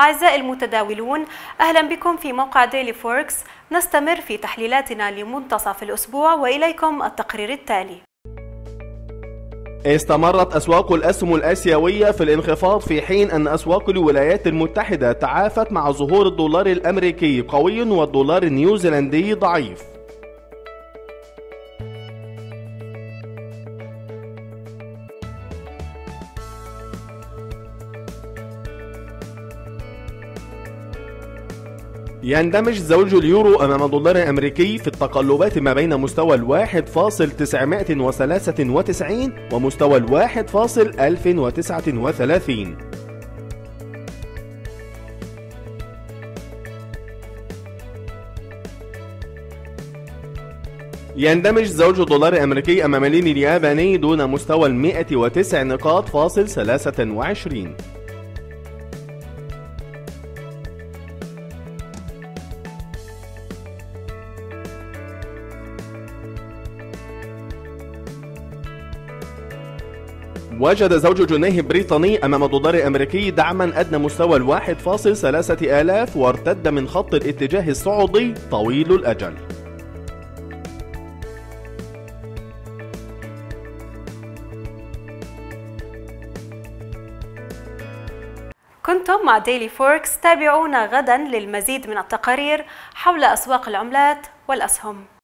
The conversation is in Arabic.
أعزائي المتداولون أهلا بكم في موقع ديلي فوركس نستمر في تحليلاتنا لمنتصف الأسبوع وإليكم التقرير التالي. استمرت أسواق الأسهم الآسيوية في الانخفاض في حين أن أسواق الولايات المتحدة تعافت مع ظهور الدولار الأمريكي قوي والدولار النيوزيلندي ضعيف. يندمج زوج اليورو أمام الدولار الأمريكي في التقلبات ما بين مستوى ال 1.993 ومستوى ال 1.1039 يندمج زوج الدولار الأمريكي أمام الين الياباني دون مستوى ال 109 نقاط فاصل 23 وجد زوج جنيه بريطاني أمام الدولار الأمريكي دعما أدنى مستوى الواحد فاصل ثلاثة آلاف وارتد من خط الاتجاه الصعودي طويل الأجل. كنتم مع ديلي فوركس تابعونا غدا للمزيد من التقارير حول أسواق العملات والأسهم.